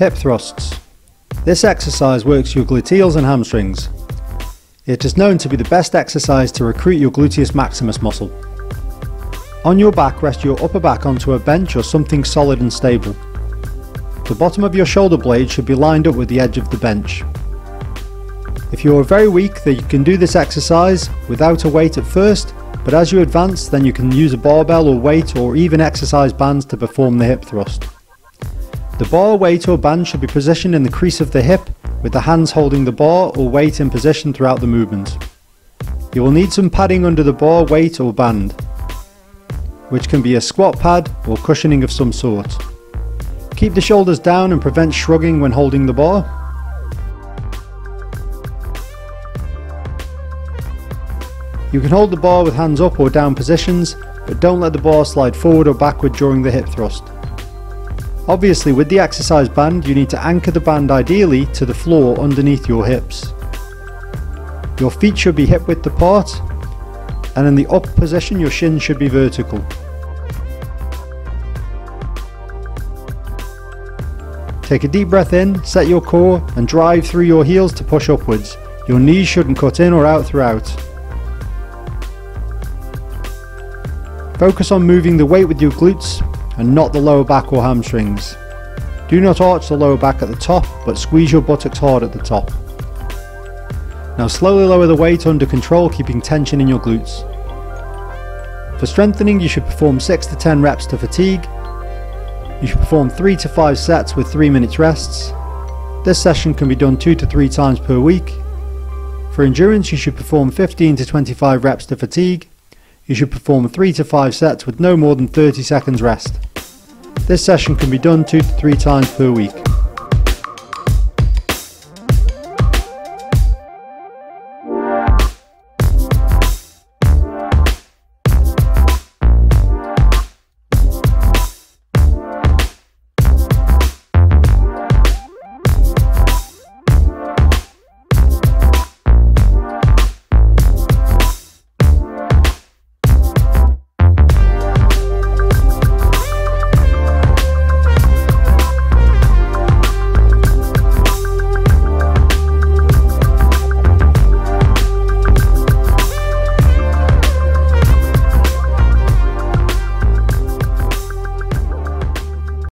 Hip thrusts. This exercise works your gluteals and hamstrings. It is known to be the best exercise to recruit your gluteus maximus muscle. On your back rest your upper back onto a bench or something solid and stable. The bottom of your shoulder blade should be lined up with the edge of the bench. If you are very weak then you can do this exercise without a weight at first but as you advance then you can use a barbell or weight or even exercise bands to perform the hip thrust. The bar, weight or band should be positioned in the crease of the hip with the hands holding the bar or weight in position throughout the movement. You will need some padding under the bar, weight or band, which can be a squat pad or cushioning of some sort. Keep the shoulders down and prevent shrugging when holding the bar. You can hold the bar with hands up or down positions, but don't let the bar slide forward or backward during the hip thrust. Obviously with the exercise band you need to anchor the band ideally to the floor underneath your hips. Your feet should be hip width apart and in the up position your shin should be vertical. Take a deep breath in, set your core and drive through your heels to push upwards. Your knees shouldn't cut in or out throughout. Focus on moving the weight with your glutes and not the lower back or hamstrings. Do not arch the lower back at the top, but squeeze your buttocks hard at the top. Now slowly lower the weight under control, keeping tension in your glutes. For strengthening, you should perform 6 to 10 reps to fatigue. You should perform 3 to 5 sets with 3 minutes rests. This session can be done 2 to 3 times per week. For endurance, you should perform 15 to 25 reps to fatigue you should perform 3 to 5 sets with no more than 30 seconds rest. This session can be done 2 to 3 times per week.